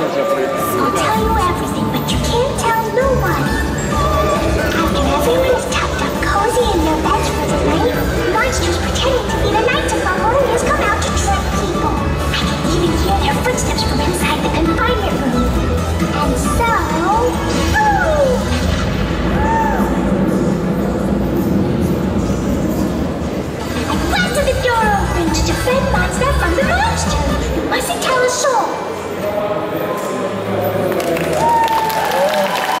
I'll tell you what.